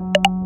you